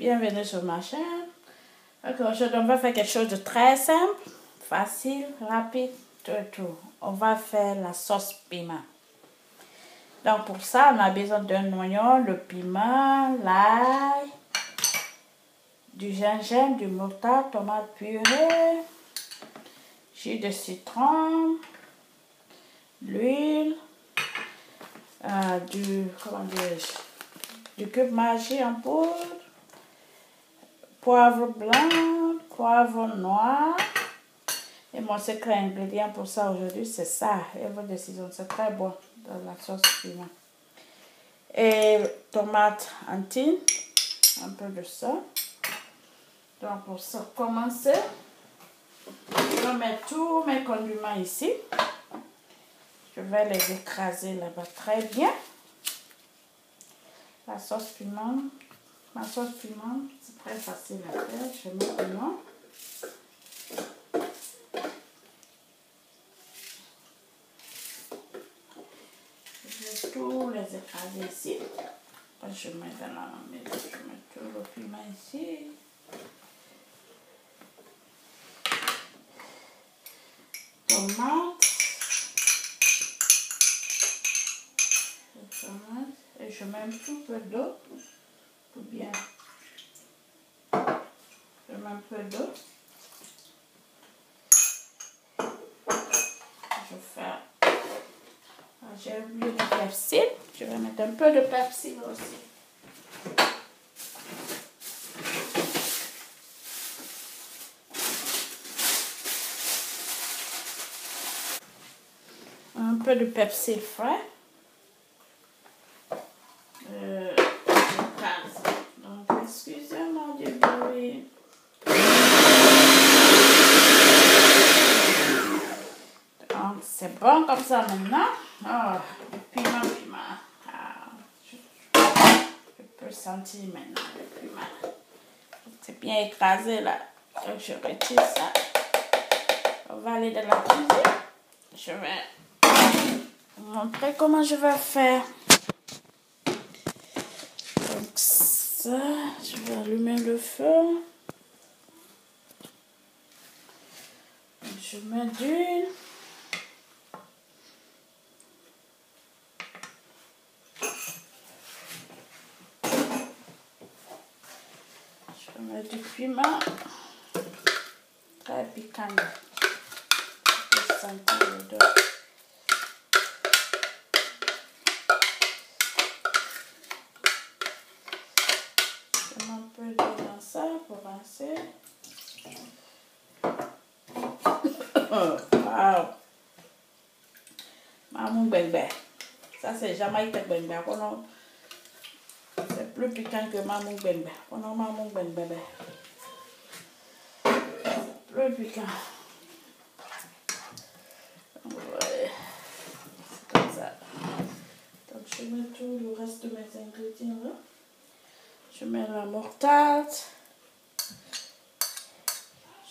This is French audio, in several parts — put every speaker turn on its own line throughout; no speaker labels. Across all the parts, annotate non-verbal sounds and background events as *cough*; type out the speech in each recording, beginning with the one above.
abonner sur ma chaîne. Aujourd'hui, on va faire quelque chose de très simple, facile, rapide, tout, tout. On va faire la sauce piment. Donc pour ça, on a besoin d'un oignon, le piment, l'ail, du gingembre, du moutarde, tomate purée, jus de citron, l'huile, euh, du, comment du cube magie en poudre, poivre blanc, poivre noir. Et mon secret ingrédient pour ça aujourd'hui, c'est ça. Et votre décision, c'est très bon dans la sauce piment. Et tomate antine, un peu de ça. Donc pour ça, commencer, je vais mettre tous mes condiments ici. Je vais les écraser là-bas très bien. La sauce piment, ma sauce piment, c'est très facile à faire. Je mets piment. Je vais tous les écraser ici. Je mets dans la maison, je mets tout le piment ici. Tomate. Et je mets un peu d'eau pour bien. Je mets un peu d'eau. Je fais. J'ai oublié du persil. Je vais mettre un peu de persil aussi. Un peu de persil frais. Bon comme ça maintenant. Oh, le piment, piment. Ah, je, peux sentir maintenant le piment. C'est bien écrasé là. Donc je retire ça. On va aller dans la cuisine. Je vais vous montrer comment je vais faire. Donc ça, je vais allumer le feu. Je mets d'huile. Du piment très piquant. Je sentir l'odeur. Je mets un peu d'eau dans ça pour rincer. *coughs* wow! Maman bébé. Ça c'est Jamaïque bébé plus piquant que Mamouk Benbe. On a Mamouk Benbe. Plus piquant. Ouais. C'est comme ça. Donc je mets tout le reste de mes ingrédients là. Je mets la mortade.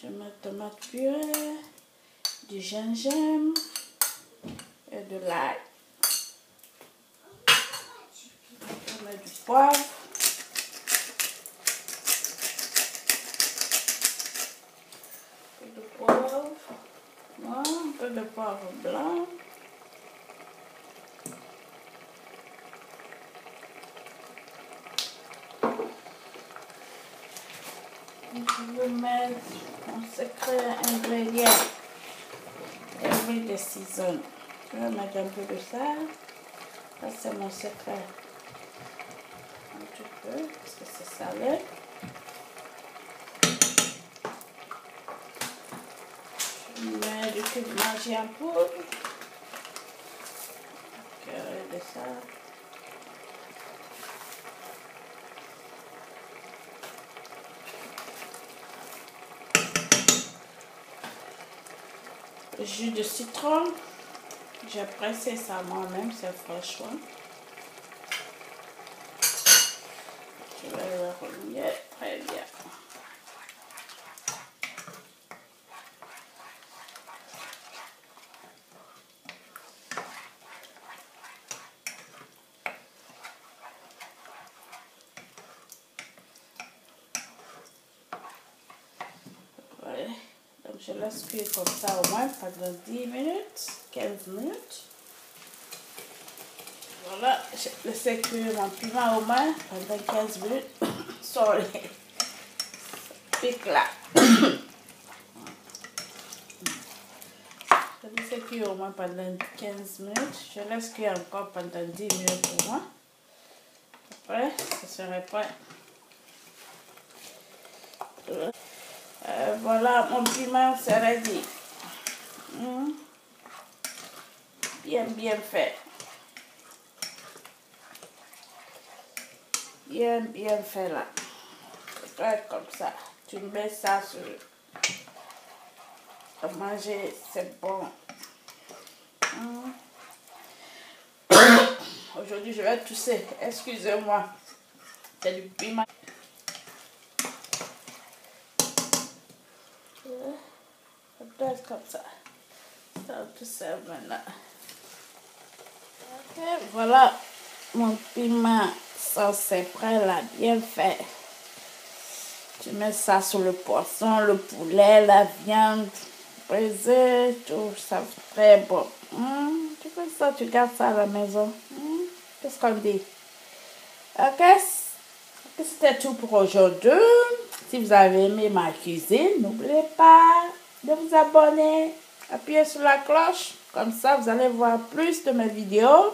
Je mets tomate purée, du gingembre et de l'ail. Je mets du poivre. de poivre blanc. Je vais mettre mon secret ingrédient, every decision. Je vais mettre un peu de ça? Ça, c'est mon secret. Peu, parce que c'est salé. mets du cube magie en poudre. de ça. Jus de citron. J'ai pressé ça moi-même, c'est franchement. Whatever I can get, I get. Vale, dan zullen 15 minutes. Voilà, je laisse cuire mon piment au moins pendant 15 minutes. *coughs* Sorry. Pique là. *coughs* je laisse cuire au moins pendant 15 minutes. Je laisse cuire encore pendant 10 minutes pour moi. Après, ce serait prêt. Euh, voilà, mon piment, c'est ready. Hmm. Bien, bien fait. Bien, bien fait là. C'est comme ça. Tu mets ça sur... Manger, c'est bon. Hmm. *coughs* Aujourd'hui, je vais tousser. Excusez-moi. C'est du piment. comme ça. Ça tout ça maintenant. Ok, voilà mon piment. Ça c'est prêt là, bien fait. Tu mets ça sur le poisson, le poulet, la viande brisée, tout ça très bon. Hmm, tu fais ça, tu gardes ça à la maison. Hmm, qu'est-ce qu'on dit? Ok, c'était tout pour aujourd'hui. Si vous avez aimé ma cuisine, n'oubliez pas de vous abonner, appuyez sur la cloche. Comme ça, vous allez voir plus de mes vidéos.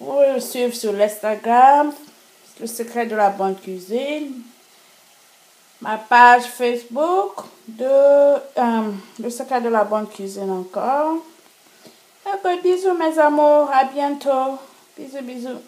Vous pouvez me suivre sur l'Instagram, le secret de la bonne cuisine. Ma page Facebook, de, euh, le secret de la bonne cuisine encore. Bisous mes amours, à bientôt. Bisous, bisous.